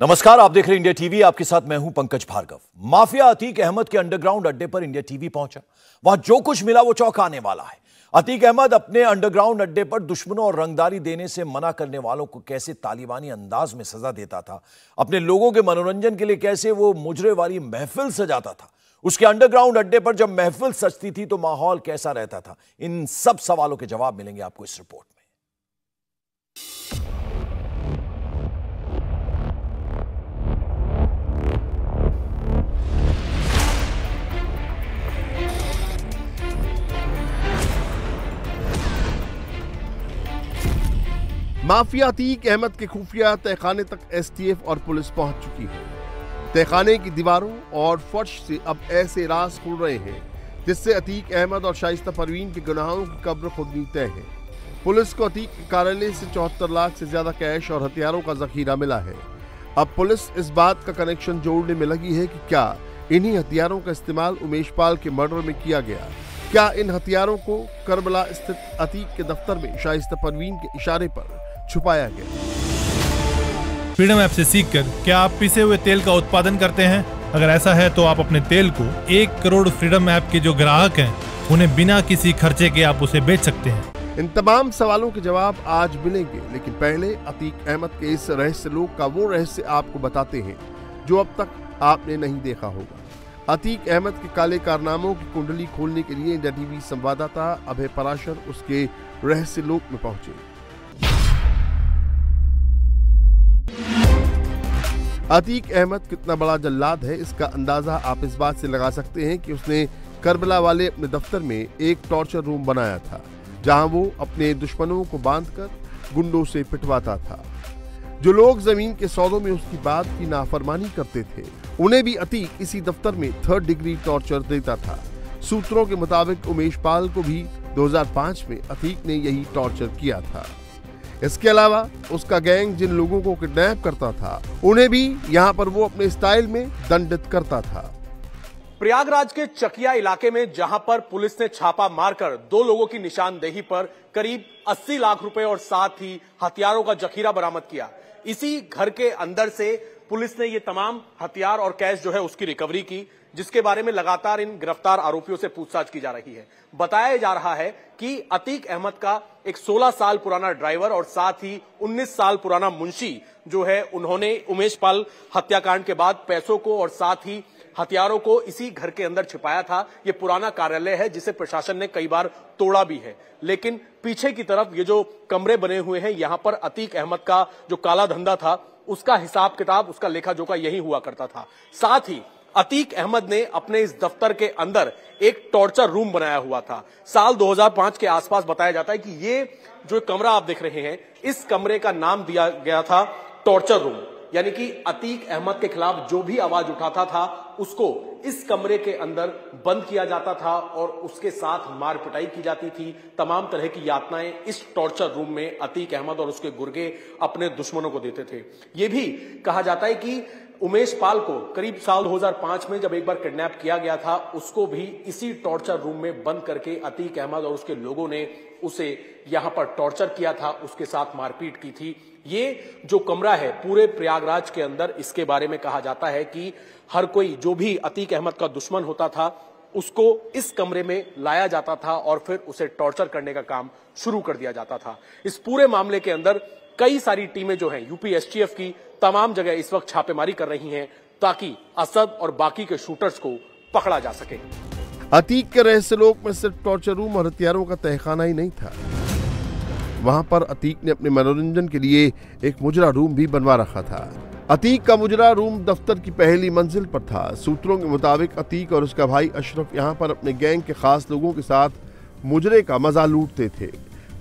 नमस्कार, आप देख रहे हैं इंडिया टीवी। आपके साथ मैं हूँ पंकज भार्गव। माफिया अतीक अहमद के अंडरग्राउंड अड्डे पर इंडिया टीवी पहुँचा। वहाँ जो कुछ मिला वो चौंकाने वाला है। अतीक अहमद अपने अंडरग्राउंड अड्डे पर दुश्मनों और रंगदारी देने से मना करने वालों को कैसे तालिबानी अंदाज में सजा देता था? अपने लोगों के मनोरंजन के लिए कैसे वो मुजरे वाली महफिल सजाता था? उसके अंडरग्राउंड अड्डे पर जब महफिल सजती थी तो माहौल कैसा रहता था? इन सब सवालों के जवाब मिलेंगे आपको इस रिपोर्ट माफिया अतीक अहमद के खुफिया तहखाने तक एसटीएफ और पुलिस पहुँच चुकी है। तहखाने की दीवारों और फर्श से अब ऐसे राज खुल रहे हैं, जिससे अतीक अहमद और शाइस्ता परवीन के गुनाहों की कब्र खुद तय है। पुलिस को अतीक के कार्यालय से चौहत्तर लाख से ज़्यादा कैश और हथियारों का जखीरा मिला है। अब पुलिस इस बात का कनेक्शन जोड़ने में लगी है कि क्या इन्हीं हथियारों का इस्तेमाल उमेश पाल के मर्डर में किया गया? क्या इन हथियारों को करबला स्थित अतीक के दफ्तर में शाइस्ता परवीन के इशारे पर छुपाया गया। फ्रीडम ऐप से सीखकर क्या आप पिसे हुए तेल का उत्पादन करते हैं? अगर ऐसा है तो आप अपने तेल को एक करोड़ फ्रीडम ऐप के जो ग्राहक हैं उन्हें बिना किसी खर्चे के आप उसे बेच सकते हैं। इन तमाम सवालों के जवाब आज मिलेंगे लेकिन पहले अतीक अहमद के इस रहस्य लोक का वो रहस्य आपको बताते हैं जो अब तक आपने नहीं देखा होगा। अतीक अहमद के काले कारनामों की कुंडली खोलने के लिए इंडिया टीवी संवाददाता अभय पराशर उसके रहस्य लोक में पहुँचे। अतीक अहमद कितना बड़ा जल्लाद है, इसका अंदाज़ा आप इस बात से लगा सकते हैं कि उसने करबला वाले अपने दफ्तर में एक टॉर्चर रूम बनाया था, जहाँ वो अपने दुश्मनों को बांधकर गुंडों से पिटवाता था। जो लोग ज़मीन के सौदों में उसकी बात की नाफरमानी करते थे, उन्हें भी अतीक इसी दफ्तर में थर्ड डिग्री टॉर्चर देता था। सूत्रों के मुताबिक उमेश पाल को भी 2005 में अतीक ने यही टॉर्चर किया था। इसके अलावा उसका गैंग जिन लोगों को किडनैप करता था, उन्हें भी यहाँ पर वो अपने स्टाइल में दंडित करता था। प्रयागराज के चकिया इलाके में जहाँ पर पुलिस ने छापा मारकर दो लोगों की निशानदेही पर करीब 80 लाख रुपए और साथ ही हथियारों का जखीरा बरामद किया। इसी घर के अंदर से पुलिस ने ये तमाम हथियार और कैश जो है उसकी रिकवरी की। जिसके बारे में लगातार इन गिरफ़्तार आरोपियों से पूछताछ की जा रही है। बताया जा रहा है कि अतीक अहमद का एक 16 साल पुराना ड्राइवर और साथ ही 19 साल पुराना मुंशी जो है, उन्होंने उमेश पाल हत्याकांड के बाद पैसों को और साथ ही हथियारों को इसी घर के अंदर छिपाया था। ये पुराना कार्यालय है, जिसे प्रशासन ने कई बार तोड़ा भी है। लेकिन पीछे की तरफ़ ये जो कमरे बने हुए हैं, यहाँ पर अतीक अहमद का जो काला धंधा था, उसका हिसाब किताब उसका लेखा जोखा यही हुआ करता था। साथ ही अतीक अहमद ने अपने इस दफ्तर के अंदर एक टॉर्चर रूम बनाया हुआ था। साल 2005 के आसपास बताया जाता है कि ये जो कमरा आप देख रहे हैं, इस कमरे का नाम दिया गया था टॉर्चर रूम। यानी कि अतीक अहमद के खिलाफ जो भी आवाज़ उठाता था, उसको इस कमरे के अंदर बंद किया जाता था और उसके साथ मार पिटाई की जाती थी। तमाम तरह की यातनाएँ इस टॉर्चर रूम में अतीक अहमद और उसके गुर्गे अपने दुश्मनों को देते थे। यह भी कहा जाता है कि उमेश पाल को करीब साल 2005 में जब एक बार किडनैप किया गया था, उसको भी इसी टॉर्चर रूम में बंद करके अतीक अहमद और उसके लोगों ने उसे यहाँ पर टॉर्चर किया था, उसके साथ मारपीट की थी। ये जो कमरा है, पूरे प्रयागराज के अंदर इसके बारे में कहा जाता है कि हर कोई जो भी अतीक अहमद का दुश्मन होता था, उसको इस कमरे में लाया जाता था और फिर उसे टॉर्चर करने का काम शुरू कर दिया जाता था। इस पूरे मामले के अंदर कई सारी टीमें जो हैं, यूपी एसटीएफ की तमाम जगह इस वक्त छापेमारी कर रही हैं ताकि असद और बाकी के शूटर्स को पकड़ा जा सके। अतीक के रहस्य लोक में सिर्फ़ टॉर्चर रूम और हथियारों का तहखाना ही नहीं था। वहाँ पर अतीक ने अपने मनोरंजन के लिए एक मुजरा रूम भी बनवा रखा था। अतीक का मुजरा रूम दफ्तर की पहली मंजिल पर था। सूत्रों के मुताबिक अतीक और उसका भाई अशरफ यहाँ पर अपने गैंग के खास लोगों के साथ मुजरे का मज़ा लूटते थे।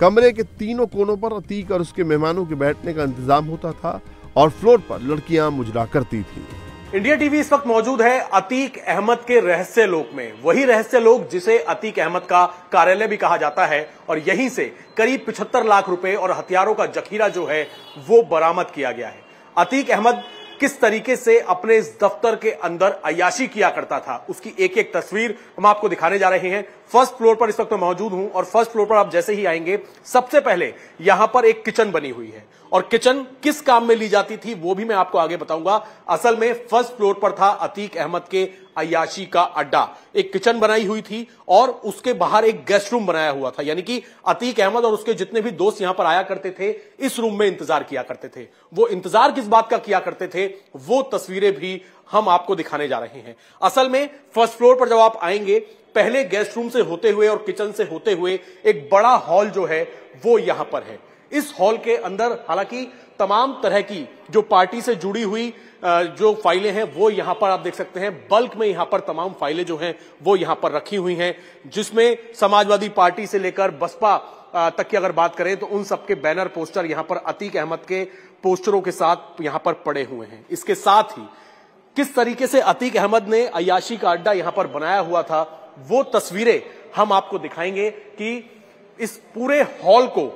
कमरे के तीनों कोनों पर अतीक और उसके मेहमानों के बैठने का इंतज़ाम होता था। और फ्लोर पर लड़कियाँ मुजरा करती थी। इंडिया टीवी इस वक्त मौजूद है अतीक अहमद के रहस्य लोक में। वही रहस्य लोक जिसे अतीक अहमद का कार्यालय भी कहा जाता है और यहीं से करीब पिछहत्तर लाख रुपए और हथियारों का जखीरा जो है, वो बरामद किया गया है। अतीक अहमद किस तरीके से अपने इस दफ्तर के अंदर अयाशी किया करता था, उसकी एक एक तस्वीर हम आपको दिखाने जा रहे हैं। फ़र्स्ट फ्लोर पर इस वक्त मैं मौजूद हूँ और फ़र्स्ट फ्लोर पर आप जैसे ही आएँगे, सबसे पहले यहाँ पर एक किचन बनी हुई है। और किचन किस काम में ली जाती थी वो भी मैं आपको आगे बताऊँगा। असल में फ़र्स्ट फ्लोर पर था अतीक अहमद के अयाशी का अड्डा। एक किचन बनाई हुई थी और उसके बाहर एक गेस्ट रूम बनाया हुआ था। यानी कि अतीक अहमद और उसके जितने भी दोस्त यहाँ पर आया करते थे, इस रूम में इंतज़ार किया करते थे। वो इंतज़ार किस बात का किया करते थे, वो तस्वीरें भी हम आपको दिखाने जा रहे हैं। असल में फ़र्स्ट फ्लोर पर जब आप आएँगे, पहले गेस्ट रूम से होते हुए और किचन से होते हुए एक बड़ा हॉल जो है, वो यहाँ पर है। इस हॉल के अंदर, हालाँकि तमाम तरह की जो पार्टी से जुड़ी हुई जो फाइलें हैं, वो यहाँ पर आप देख सकते हैं। बल्क में यहाँ पर तमाम फाइलें जो हैं, वो यहाँ पर रखी हुई हैं, जिसमें समाजवादी पार्टी से लेकर बसपा तक की अगर बात करें तो उन सबके बैनर, पोस्टर यहाँ पर अतीक अहमद के पोस्टरों के साथ यहाँ पर पड़े हुए हैं। इसके साथ ही, किस तरीके से अतीक अहमद ने अयाशी का अड्डा यहाँ पर बनाया हुआ था, वो तस्वीरें हम आपको दिखाएँगे कि इस पूरे हॉल को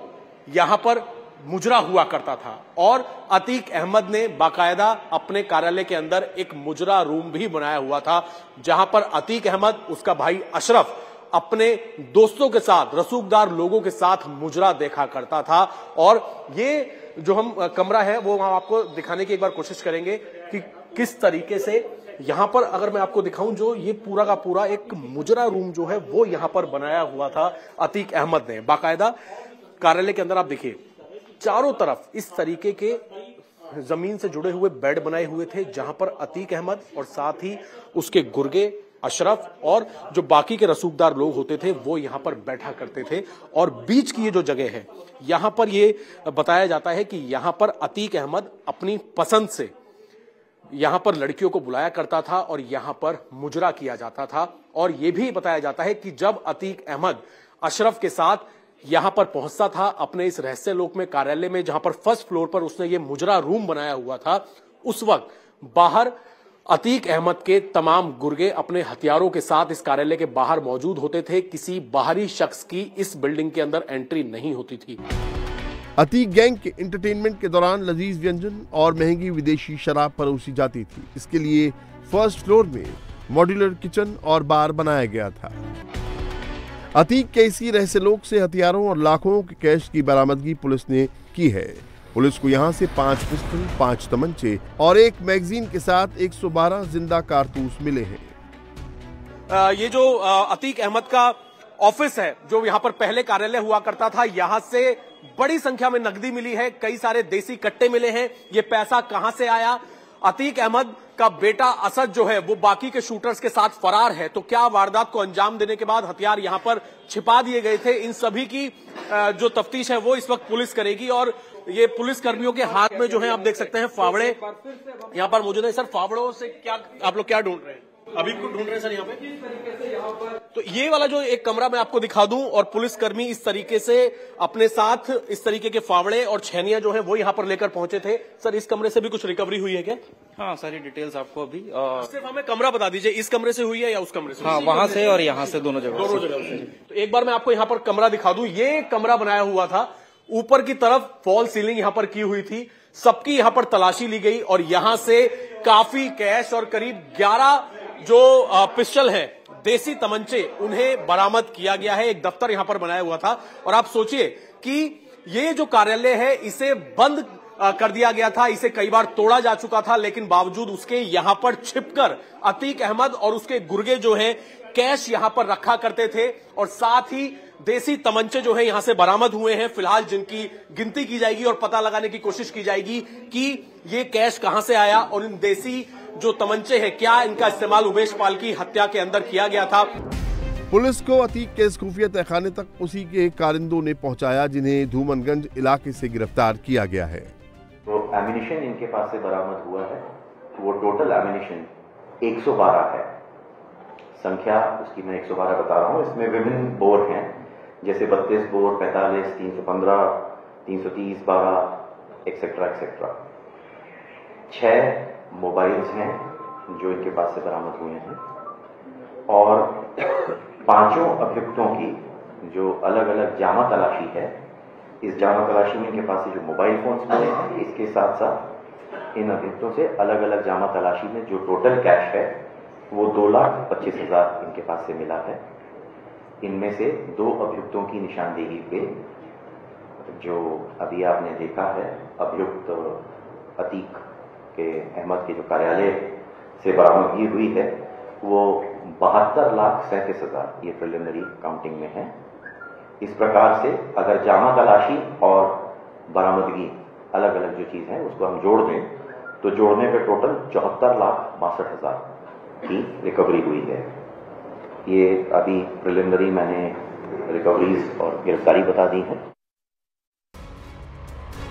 यहाँ पर मुजरा हुआ करता था। और अतीक अहमद ने बाकायदा अपने कार्यालय के अंदर एक मुजरा रूम भी बनाया हुआ था, जहाँ पर अतीक अहमद, उसका भाई अशरफ अपने दोस्तों के साथ, रसूखदार लोगों के साथ मुजरा देखा करता था। और ये जो हम कमरा है, वो हम आपको दिखाने की एक बार कोशिश करेंगे कि किस तरीके से यहाँ पर अगर मैं आपको दिखाऊँ जो ये पूरा का पूरा एक मुजरा रूम जो है, वो यहाँ पर बनाया हुआ था अतीक अहमद ने। बाकायदा कार्यालय के अंदर आप देखिए, चारों तरफ़ इस तरीके के ज़मीन से जुड़े हुए बेड बनाए हुए थे, जहाँ पर अतीक अहमद और साथ ही उसके गुर्गे अशरफ और जो बाकी के रसूखदार लोग होते थे, वो यहाँ पर बैठा करते थे। और बीच की ये जो जगह है, यहाँ पर ये बताया जाता है कि यहाँ पर अतीक अहमद अपनी पसंद से यहाँ पर लड़कियों को बुलाया करता था और यहाँ पर मुजरा किया जाता था। और यह भी बताया जाता है कि जब अतीक अहमद अशरफ के साथ यहाँ पर पहुँचता था अपने इस रहस्य लोक में कार्यालय में, जहाँ पर फ़र्स्ट फ्लोर पर उसने ये मुजरा रूम बनाया हुआ था। उस वक्त बाहर अतीक अहमद के तमाम गुर्गे अपने हथियारों के साथ इस कार्यालय के बाहर मौजूद होते थे। किसी बाहरी शख्स की इस बिल्डिंग के अंदर एंट्री नहीं होती थी। अतीक गैंग के एंटरटेनमेंट के दौरान लजीज व्यंजन और महँगी विदेशी शराब परोसी जाती थी। इसके लिए फ़र्स्ट फ्लोर में मॉड्यूलर किचन और बार बनाया गया था। अतीक के इसी रहस्य लोक से हथियारों और लाखों के कैश की बरामदगी पुलिस ने की है। पुलिस को यहाँ से पाँच पिस्टल पाँच तमंचे और एक मैगजीन के साथ 112 ज़िंदा कारतूस मिले हैं। ये जो अतीक अहमद का ऑफ़िस है, जो यहाँ पर पहले कार्यालय हुआ करता था, यहाँ से बड़ी संख्या में नकदी मिली है, कई सारे देसी कट्टे मिले हैं, ये पैसा कहाँ से आया? अतीक अहमद का बेटा असद जो है, वो बाकी के शूटर्स के साथ फरार है। तो क्या वारदात को अंजाम देने के बाद हथियार यहाँ पर छिपा दिए गए थे? इन सभी की जो तफ्तीश है, वो इस वक्त पुलिस करेगी और ये पुलिस कर्मियों के हाथ में जो है, आप देख सकते हैं, फावड़े। यहाँ पर मौजूद है। सर, फावड़ों से क्या, आप लोग क्या ढूंढ रहे हैं? अभी को ढूंढ रहे हैं सर यहाँ पे। तो ये वाला जो एक कमरा मैं आपको दिखा दूँ और पुलिसकर्मी इस तरीके से अपने साथ इस तरीके के फावड़े और छैनिया जो है वो यहाँ पर लेकर पहुँचे थे। सर इस कमरे से भी कुछ रिकवरी हुई है क्या? हाँ सारी डिटेल्स आपको अभी आ... सिर्फ़ हमें कमरा बता दीजिए इस कमरे से हुई है या उस कमरे से? हाँ वहाँ से और यहाँ से दोनों जगह दोनों जगह से। तो एक बार मैं आपको यहाँ पर कमरा दिखा दू। ये कमरा बनाया हुआ था। ऊपर की तरफ़ फॉल सीलिंग यहाँ पर की हुई थी। सबकी यहाँ पर तलाशी ली गई और यहाँ से काफ़ी कैश और करीब ग्यारह जो पिस्टल है, देसी तमंचे, उन्हें बरामद किया गया है, एक दफ्तर यहाँ पर बनाया हुआ था। और आप सोचिए कि ये जो कार्यालय है, इसे बंद कर दिया गया था, इसे कई बार तोड़ा जा चुका था, लेकिन बावजूद उसके यहाँ पर छिपकर अतीक अहमद और उसके गुर्गे जो है, कैश यहाँ पर रखा करते थे। और साथ ही देसी तमंचे जो है, यहाँ से बरामद हुए हैं, फ़िलहाल जिनकी गिनती की जाएगी और पता लगाने की कोशिश की जाएगी कि ये कैश कहाँ से आया। और इन देसी जो तमंचे हैं क्या इनका इस्तेमाल उमेश पाल की हत्या के अंदर किया गया था? पुलिस को अतीक के इस खुफिया तहखाने तक उसी के कारिंदों ने पहुँचाया जिन्हें धूमनगंज इलाके से गिरफ़्तार किया गया है। तो एमिनेशन इनके पास से बरामद हुआ है तो वो टोटल एमिनेशन 112 है। संख्या उसकी मैं 112 बता रहा हूँ इसमें विभिन्न बोर हैं जैसे 32 बोर 45 315 330 बारह एक्सेट्रा एक्सेट्रा छह मोबाइल्स हैं, जो इनके पास से बरामद हुए हैं। और पाँचों अभियुक्तों की जो अलग अलग जामा तलाशी है, इस जामा तलाशी में इनके पास से जो मोबाइल फोन्स मिले हैं, इसके साथ साथ इन अभियुक्तों से अलग अलग जामा तलाशी में जो टोटल कैश है, वो दो लाख पच्चीस हज़ार इनके पास से मिला है। इनमें से दो अभियुक्तों की निशानदेही पे जो अभी आपने देखा है, अभियुक्त अतीक के अहमद के जो कार्यालय से बरामदगी हुई है, वो बहत्तर लाख सैंतीस हज़ार, ये प्रिलिमिनरी काउंटिंग में है। इस प्रकार से अगर जामा तलाशी और बरामदगी अलग अलग जो चीज़ है, उसको हम जोड़ दें तो जोड़ने पे टोटल चौहत्तर लाख बासठ हज़ार की रिकवरी हुई है। ये अभी प्रिलिमिनरी मैंने रिकवरीज और गिरफ्तारी बता दी है।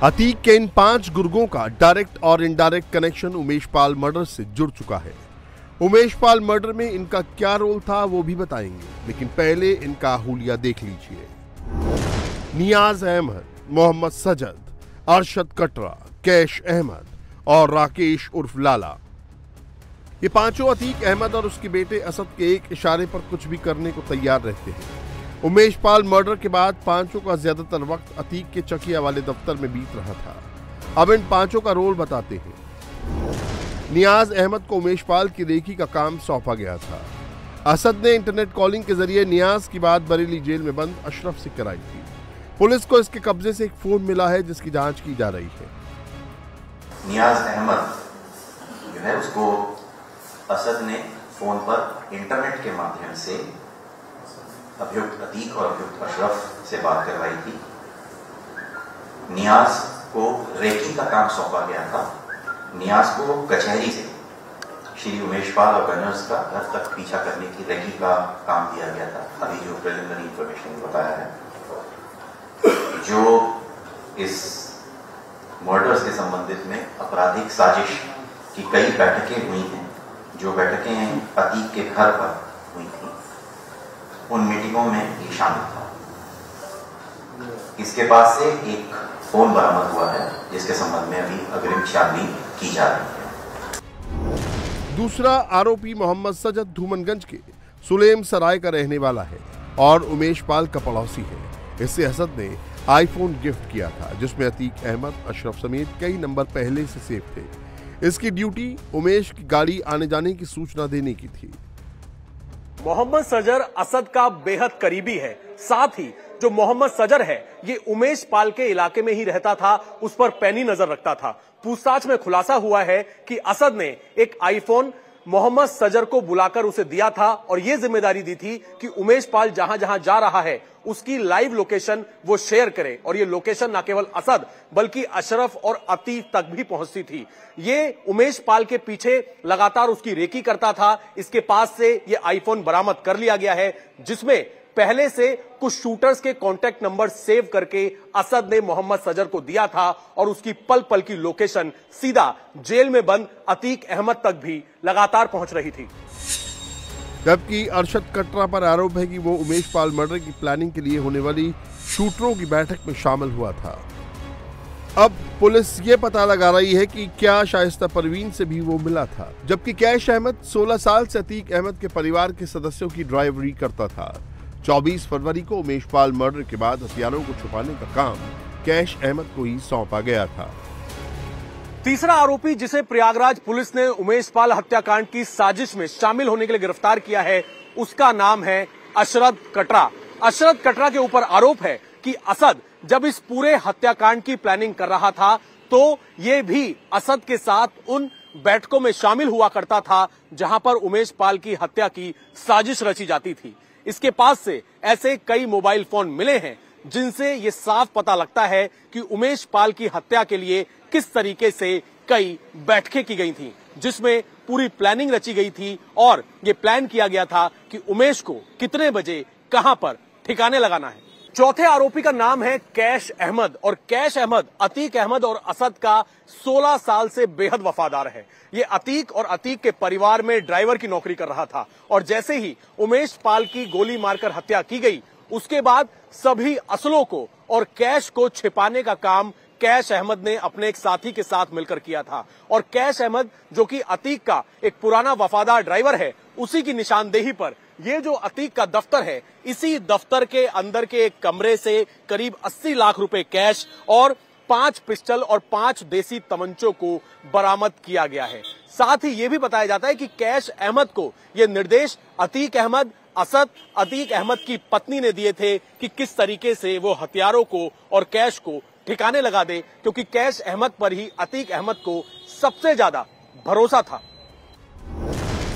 अतीक के इन पाँच गुर्गों का डायरेक्ट और indirect connection Umesh Pal murder से जुड़ चुका है। उमेश पाल मर्डर में इनका क्या रोल था वो भी बताएँगे, लेकिन पहले इनका हुलिया देख लीजिए। नियाज अहमद, मोहम्मद सजद, अरशद कटरा, कैश अहमद और राकेश उर्फ़ लाला। ये पाँचों अतीक अहमद और उसके बेटे असद के एक इशारे पर कुछ भी करने को तैयार रहते हैं। उमेश पाल मर्डर के बाद पाँचों का ज़्यादातर वक्त अतीक के चकिया वाले दफ्तर में बीत रहा था। अब इन पाँचों का रोल बताते हैं। नियाज अहमद को उमेश पाल की रेखी का काम सौंपा गया था। असद ने इंटरनेट कॉलिंग के ज़रिए नियाज की बात बरेली जेल में बंद अशरफ से कराई थी। पुलिस को इसके कब्जे से एक फ़ोन मिला है जिसकी जाँच की जा रही है। नियाज अहमद जो है, उसको असद ने फ़ोन पर इंटरनेट के माध्यम से अभियुक्त अतीक और अभियुक्त अशरफ से बात करवाई थी नियाज को रेकी का काम सौंपा गया था नियाज को कचहरी से श्री उमेश पाल और गनर्स का घर तक पीछा करने की रेकी का काम दिया गया था अभी जो प्रिलिमिनरी इंफॉर्मेशन बताया है जो इस मर्डर्स के संबंधित में आपराधिक साजिश की कई बैठकें हुई हैं जो बैठकें अतीक के घर पर उन मीटिंगों में ये शामिल था। इसके पास से एक फ़ोन बरामद हुआ है, जिसके संबंध में अभी अग्रिम छानबीन की जा रही है। दूसरा आरोपी मोहम्मद सजद धूमनगंज के सुलेम सराय का रहने वाला है और उमेश पाल का पड़ोसी है। इससे असद ने आईफोन गिफ्ट किया था, जिसमें अतीक अहमद, अशरफ समेत कई नंबर पहले से सेव थे। इसकी ड्यूटी उमेश की गाड़ी आने जाने की सूचना देने की थी। मोहम्मद सजर असद का बेहद करीबी है। साथ ही, जो मोहम्मद सजर है, ये उमेश पाल के इलाके में ही रहता था, उस पर पैनी नज़र रखता था। पूछताछ में खुलासा हुआ है कि असद ने एक आईफोन मोहम्मद सजर को बुलाकर उसे दिया था और ये ज़िम्मेदारी दी थी कि उमेश पाल जहाँ जहाँ जा रहा है, उसकी लाइव लोकेशन वो शेयर करे। और ये लोकेशन न केवल असद, बल्कि अशरफ और अतीफ तक भी पहुँचती थी। ये उमेश पाल के पीछे लगातार उसकी रेकी करता था। इसके पास से ये आईफोन बरामद कर लिया गया है, जिसमें पहले से कुछ शूटर्स के कॉन्टेक्ट नंबर सेव करके असद ने मोहम्मद सजर को दिया था और उसकी पल पल की लोकेशन सीधा जेल में बंद अतीक अहमद तक भी लगातार पहुँच रही थी। जबकि अरशद कटरा पर आरोप है कि वो उमेश पाल मर्डर की प्लानिंग के लिए होने वाली शूटरों की बैठक में शामिल हुआ था। अब पुलिस ये पता लगा रही है कि क्या शाइस्ता परवीन से भी वो मिला था, जबकि कैश अहमद 16 साल से अतीक अहमद के परिवार के सदस्यों की ड्राइवरी करता था। 24 फरवरी को उमेश पाल मर्डर के बाद हथियारों को छुपाने का काम कैश अहमद को ही सौंपा गया था। तीसरा आरोपी जिसे प्रयागराज पुलिस ने उमेश पाल हत्याकांड की साजिश में शामिल होने के लिए गिरफ़्तार किया है, उसका नाम है अशरद कटरा। अशरद कटरा के ऊपर आरोप है कि असद जब इस पूरे हत्याकांड की प्लानिंग कर रहा था तो ये भी असद के साथ उन बैठकों में शामिल हुआ करता था, जहाँ पर उमेश पाल की हत्या की साजिश रची जाती थी। इसके पास से ऐसे कई मोबाइल फ़ोन मिले हैं, जिनसे ये साफ़ पता लगता है कि उमेश पाल की हत्या के लिए किस तरीके से कई बैठकें की गई थी, जिसमें पूरी प्लानिंग रची गई थी और ये प्लान किया गया था कि उमेश को कितने बजे कहाँ पर ठिकाने लगाना है। चौथे आरोपी का नाम है कैश अहमद और कैश अहमद अतीक अहमद और असद का 16 साल से बेहद वफादार है। ये अतीक और अतीक के परिवार में ड्राइवर की नौकरी कर रहा था और जैसे ही उमेश पाल की गोली मारकर हत्या की गई, उसके बाद सभी असलों को और कैश को छिपाने का काम कैश अहमद ने अपने एक साथी के साथ मिलकर किया था। और कैश अहमद, जो कि अतीक का एक पुराना वफादार ड्राइवर है, उसी की निशानदेही पर ये जो अतीक का दफ्तर है, इसी दफ्तर के अंदर के एक कमरे से करीब 80 लाख रुपए कैश और पाँच पिस्टल और पाँच देसी तमंचों को बरामद किया गया है। साथ ही ये भी बताया जाता है कि कैश अहमद को ये निर्देश अतीक अहमद, असद अतीक अहमद की पत्नी ने दिए थे कि किस तरीके से वो हथियारों को और कैश को ठिकाने लगा दे, क्योंकि कैश अहमद पर ही अतीक अहमद को सबसे ज़्यादा भरोसा था।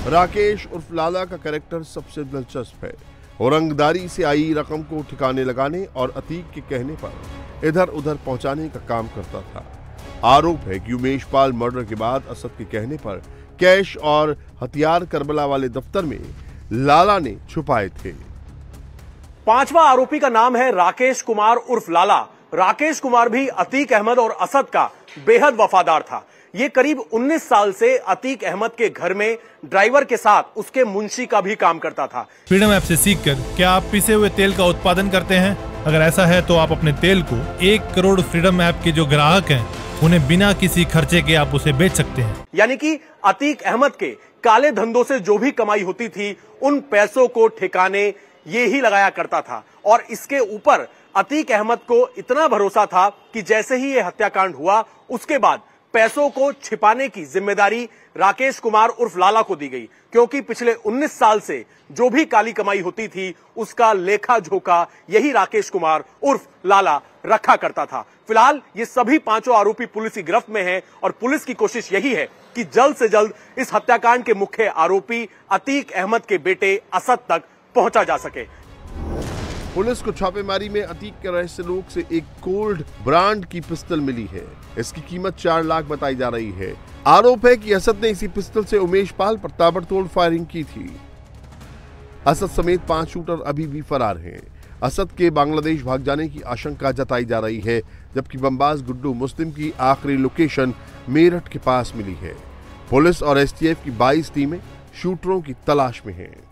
राकेश उर्फ़ लाला का कैरेक्टर सबसे दिलचस्प है। औरंगदारी से आई रकम को ठिकाने लगाने और अतीक के कहने पर इधर उधर पहुँचाने का काम करता था। आरोप है कि उमेश पाल मर्डर के बाद असद के कहने पर कैश और हथियार करबला वाले दफ्तर में लाला ने छुपाए थे। पांचवा आरोपी का नाम है राकेश कुमार उर्फ़ लाला। राकेश कुमार भी अतीक अहमद और असद का बेहद वफादार था। ये करीब 19 साल से अतीक अहमद के घर में ड्राइवर के साथ उसके मुंशी का भी काम करता था। फ्रीडम ऐप से सीखकर क्या आप पिसे हुए तेल का उत्पादन करते हैं? अगर ऐसा है तो आप अपने तेल को एक करोड़ फ्रीडम ऐप के जो ग्राहक हैं उन्हें बिना किसी खर्चे के आप उसे बेच सकते हैं। यानी कि अतीक अहमद के काले धंधों से जो भी कमाई होती थी उन पैसों को ठिकाने ये ही लगाया करता था। और इसके ऊपर अतीक अहमद को इतना भरोसा था कि जैसे ही ये हत्याकांड हुआ उसके बाद पैसों को छिपाने की ज़िम्मेदारी राकेश कुमार उर्फ़ लाला को दी गई, क्योंकि पिछले 19 साल से जो भी काली कमाई होती थी, उसका लेखा झोंका यही राकेश कुमार उर्फ़ लाला रखा करता था। फ़िलहाल ये सभी पाँचों आरोपी पुलिस की गिरफ्त में हैं और पुलिस की कोशिश यही है कि जल्द से जल्द इस हत्याकांड के मुख्य आरोपी अतीक अहमद के बेटे असद तक पहुँचा जा सके। पुलिस को छापेमारी में अतीक के रहस्य लोग से एक कोल्ड ब्रांड की पिस्टल मिली है। इसकी कीमत चार लाख बताई जा रही है। आरोप है कि असद ने इसी पिस्टल से उमेश पाल पर ताबड़तोड़ फायरिंग की थी। असद समेत पाँच शूटर अभी भी फरार हैं। असद के बांग्लादेश भाग जाने की आशंका जताई जा रही है, जबकि बम्बाज गुड्डू मुस्लिम की आखिरी लोकेशन मेरठ के पास मिली है। पुलिस और एसटीएफ की 22 टीमें शूटरों की तलाश में हैं।